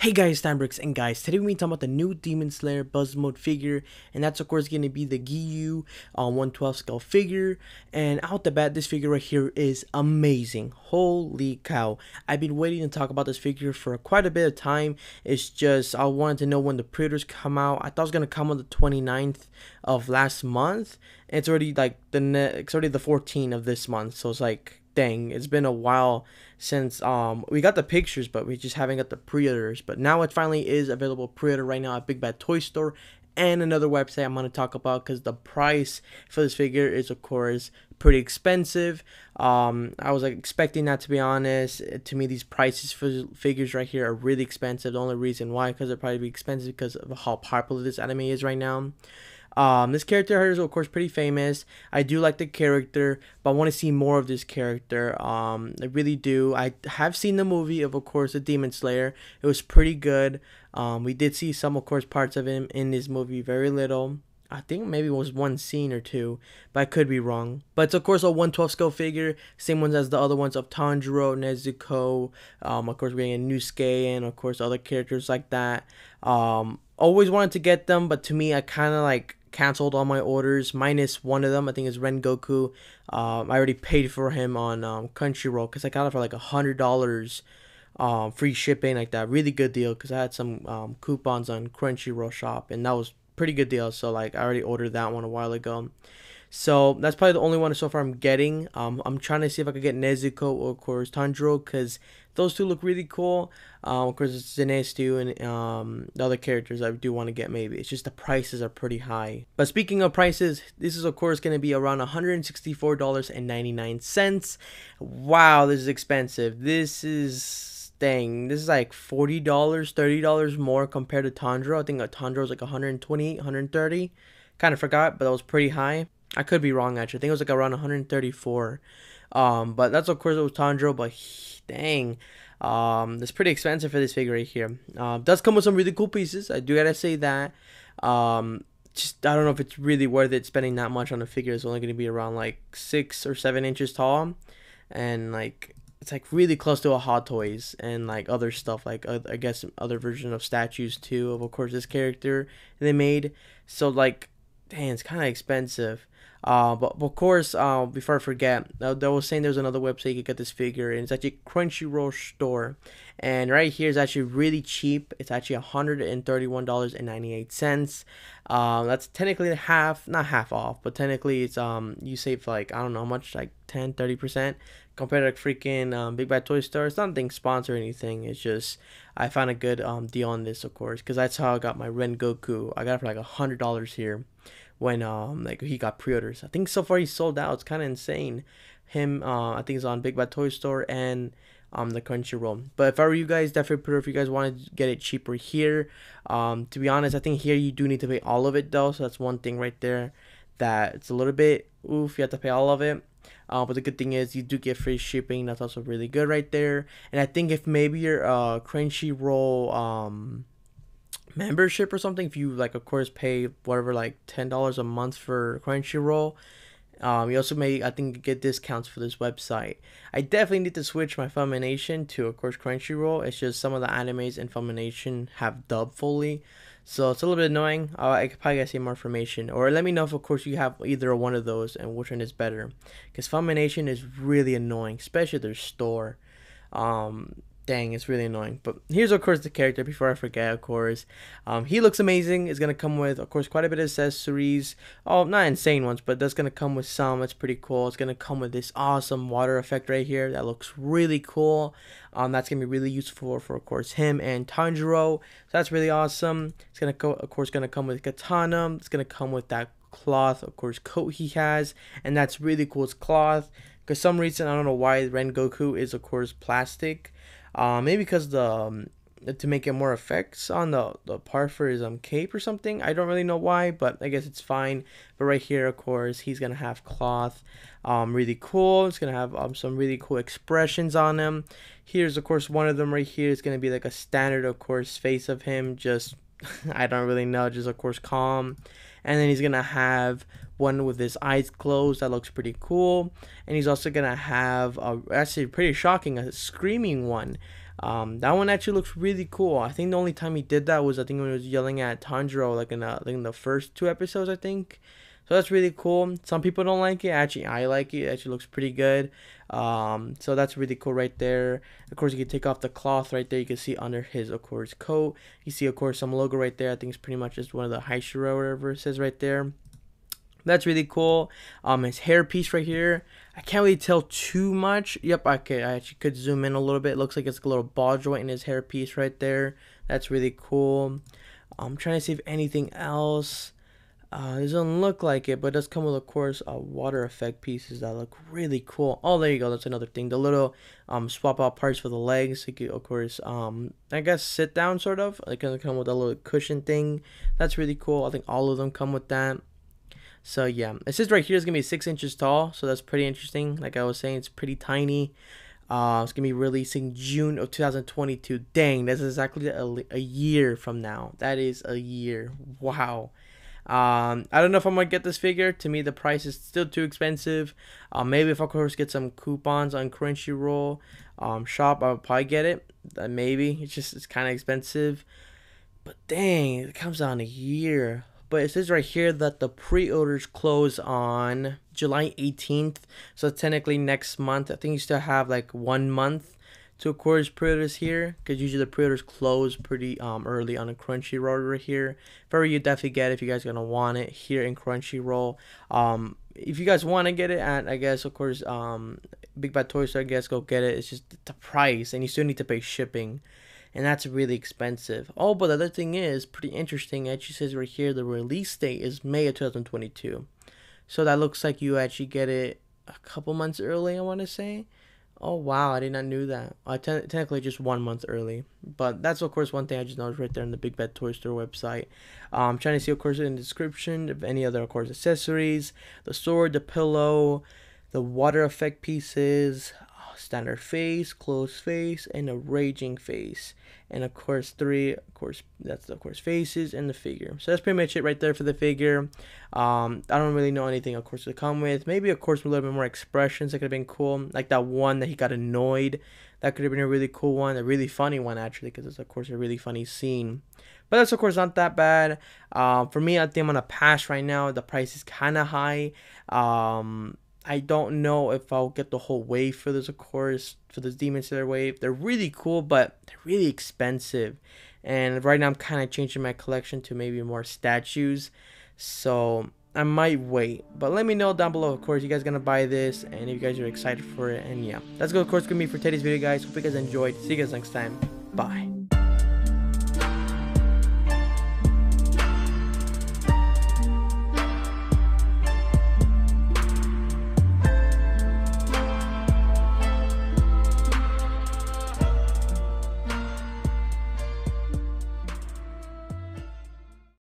Hey guys, StandardBricks, and guys, today we're going to talk about the new Demon Slayer Buzz Mode figure, and that's of course going to be the Giyu uh, 112 scale figure, and out the bat, this figure right here is amazing. Holy cow. I've been waiting to talk about this figure for quite a bit of time, it's just, I wanted to know when the pre-orders come out, I thought it was going to come on the 29th of last month, and it's already like the, it's already the 14th of this month, so it's like, dang, it's been a while since um we got the pictures, but we just haven't got the pre-orders. But now it finally is available pre-order right now at Big Bad Toy Store and another website I'm going to talk about because the price for this figure is of course pretty expensive. Um i was like expecting that to be honest. To me these prices for figures right here are really expensive. The only reason why because they're probably be expensive because of how popular this anime is right now um, this character is of course pretty famous. I do like the character, but I want to see more of this character. Um, I really do. I have seen the movie of, of course, the Demon Slayer. It was pretty good. Um, we did see some, of course, parts of him in this movie. Very little. I think maybe it was one scene or two, but I could be wrong. But it's of course a 112 scale figure, same ones as the other ones of Tanjiro, Nezuko, um, of course we're getting Inosuke and of course other characters like that. Um, always wanted to get them, but to me I kind of like canceled all my orders minus one of them i think is rengoku um, i already paid for him on um, crunchyroll because i got it for like a hundred dollars um, free shipping like that. Really good deal because i had some um, coupons on crunchyroll shop and that was pretty good deal. So like i already ordered that one a while ago so that's probably the only one so far i'm getting um, i'm trying to see if i could get nezuko or of course tanjiro because those two look really cool. Um, of course, it's Zenitsu and um, the other characters I do want to get maybe. It's just the prices are pretty high. But speaking of prices, this is of course going to be around $164.99. Wow, this is expensive. This is dang, this is like $40, $30 more compared to Tanjiro. I think a Tanjiro is like 120 130 Kind of forgot, but that was pretty high. I could be wrong actually. I think it was like around 134 um, but that's of course it was Tanjiro, but dang. Um, that's pretty expensive for this figure right here. Uh, does come with some really cool pieces. I do gotta say that. Um, just I don't know if it's really worth it spending that much on a figure. It's only gonna be around like six or seven inches tall, and like it's like really close to a Hot Toys and like other stuff like uh, I guess other version of statues too of of course this character they made. So like, dang, it's kind of expensive. Uh, but, but of course, uh, before I forget, uh, I was saying there's another website you could get this figure, and it's actually Crunchyroll store. And right here is actually really cheap. It's actually $131.98. Um, that's technically half, not half off, but technically it's um you save like I don't know how much, like 10, 30 percent compared to freaking um, Big Bad Toy Store. It's nothing sponsor or anything. It's just I found a good um deal on this, of course, because that's how I got my Rengoku. I got it for like a hundred dollars here when um like he got pre-orders. I think so far he's sold out. It's kind of insane. Him uh I think he's on Big Bad Toy Store and um the Crunchyroll. But if I were you guys, definitely put if you guys want to get it cheaper here. Um to be honest, I think here you do need to pay all of it though. So that's one thing right there that it's a little bit oof. You have to pay all of it. Uh, but the good thing is you do get free shipping. That's also really good right there. And I think if maybe your uh Crunchyroll um membership or something if you like of course pay whatever like ten dollars a month for crunchyroll um, you also may i think get discounts for this website. I definitely need to switch my funimation to of course crunchyroll. It's just some of the animes in funimation have dubbed fully. So it's a little bit annoying. Uh, i could probably get some more information. Or let me know if of course you have either one of those and which one is better. Because funimation is really annoying especially their store. Um dang, it's really annoying. But here's of course the character. Before I forget, of course, um, he looks amazing. It's gonna come with, of course, quite a bit of accessories. Oh, not insane ones, but that's gonna come with some. It's pretty cool. It's gonna come with this awesome water effect right here. That looks really cool. Um, that's gonna be really useful for, of course, him and Tanjiro. So that's really awesome. It's gonna go, of course, gonna come with katana. It's gonna come with that cloth, of course, coat he has, and that's really cool. It's cloth. Because some reason I don't know why Rengoku is of course plastic. Uh, maybe because the um, to make it more effects on the the part um cape or something. I don't really know why, but I guess it's fine. But right here, of course, he's gonna have cloth, um, really cool. It's gonna have um some really cool expressions on him. Here's of course one of them right here is gonna be like a standard, of course, face of him. Just I don't really know, just of course calm. And then he's gonna have one with his eyes closed that looks pretty cool and he's also gonna have a actually pretty shocking a screaming one Um, that one actually looks really cool. I think the only time he did that was I think when he was yelling at Tanjiro, like in, like in the first two episodes, I think. So that's really cool. Some people don't like it. Actually, I like it. it actually looks pretty good. Um, so that's really cool right there. Of course, you can take off the cloth right there. You can see under his, of course, coat. You see, of course, some logo right there. I think it's pretty much just one of the Hashira or whatever it says right there. That's really cool. Um, his hair piece right here. I can't really tell too much. Yep, I could. I actually could zoom in a little bit. It looks like it's a little ball joint in his hair piece right there. That's really cool. I'm trying to see if anything else. Uh, it doesn't look like it, but it does come with, of course, uh, water effect pieces that look really cool. Oh, there you go. That's another thing. The little um, swap out parts for the legs. Of course, um, I guess sit down sort of. They can come with a little cushion thing. That's really cool. I think all of them come with that. So yeah, it says right here it's gonna be six inches tall, so that's pretty interesting. Like I was saying, it's pretty tiny. Uh, it's gonna be releasing June of 2022. Dang, that's exactly a, a year from now. That is a year. Wow. Um, I don't know if I'm gonna get this figure. To me, the price is still too expensive. Uh, maybe if I course get some coupons on Crunchyroll um, shop, I'll probably get it. Uh, maybe it's just it's kind of expensive. But dang, it comes out in a year. But it says right here that the pre-orders close on July 18th. So technically next month. I think you still have like one month to course pre-orders here. Because usually the pre-orders close pretty um, early on a Crunchyroll right here. Very you definitely get if you guys are gonna want it here in Crunchyroll. Um, if you guys want to get it at, I guess, of course, um, Big Bad Toy Store, I guess, go get it. It's just the price, and you still need to pay shipping and that's really expensive. Oh, but the other thing is pretty interesting. It actually says right here the release date is May of 2022. So that looks like you actually get it a couple months early, I want to say. Oh, wow, I did not know that. Uh, te- technically just one month early. But that's, of course, one thing I just noticed right there in the Big Bad Toy Store website. Um, I'm trying to see, of course, in the description of any other, of course, accessories, the sword, the pillow, the water effect pieces, standard face, closed face, and a raging face. And of course, three, of course, that's of course faces and the figure. So that's pretty much it right there for the figure. Um, I don't really know anything, of course, to come with. Maybe, of course, a little bit more expressions that could have been cool. Like that one that he got annoyed. That could have been a really cool one, a really funny one actually, because it's of course a really funny scene. But that's of course not that bad. Uh, for me, I think I'm gonna pass right now. The price is kind of high. Um, I don't know if I'll get the whole wave for this, of course, for this Demon Slayer wave. They're really cool, but they're really expensive. And right now I'm kind of changing my collection to maybe more statues. So I might wait. But let me know down below, of course, you guys gonna buy this and if you guys are excited for it. And yeah, that's good, of course, gonna be for today's video, guys. Hope you guys enjoyed. See you guys next time. Bye.